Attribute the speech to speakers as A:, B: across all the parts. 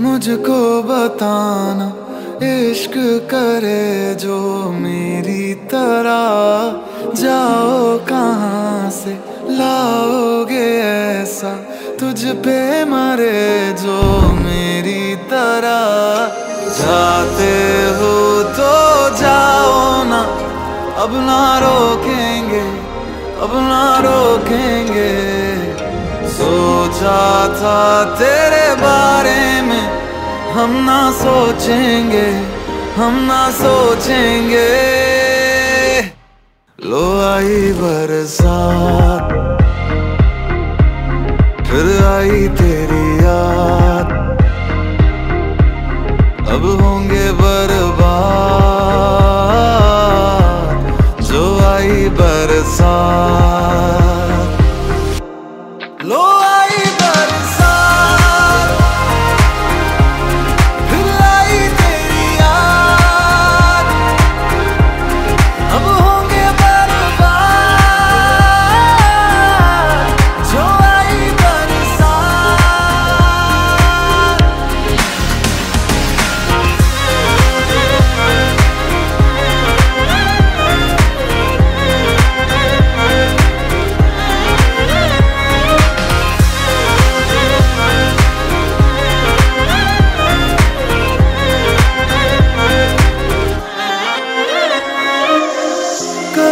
A: मुझको बताना, इश्क करे जो मेरी तरह। जाओ कहाँ से लाओगे ऐसा? तुझ पे मरे जो मेरी तरह। जाते हो तो जाओ ना, अब ना रोकेंगे, अब ना रोकेंगे। सोचा था तेरे बारे में हम ना सोचेंगे, हम ना सोचेंगे। लो आई बरसात, फिर आई तेरी याद। अब होंगे बर्बाद, जो आई बरसात। लो आई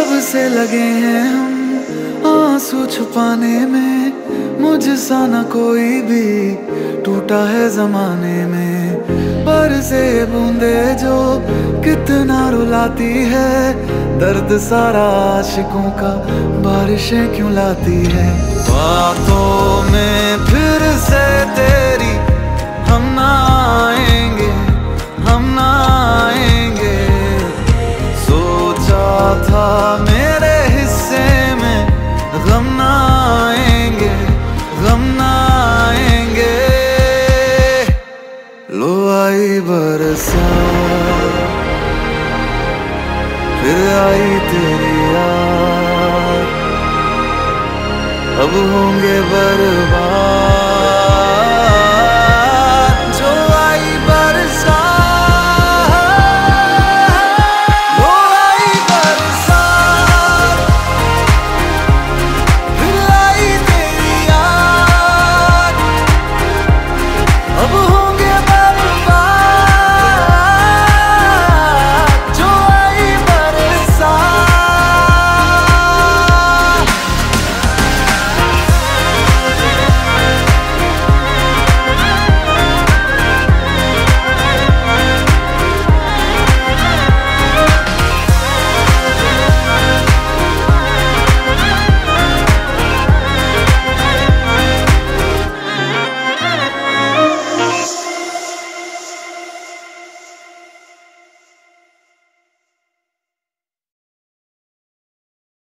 A: कब से लगे हैं हम आँसू छुपाने में। मुझसा न कोई भी टूटा है जमाने में। पर से बूंदे जो कितना रुलाती है, दर्द सारा आशिकों का बारिशें क्यों लाती है? बातों आई बरसात फिर आई तेरी याद। अब होंगे बर्बाद।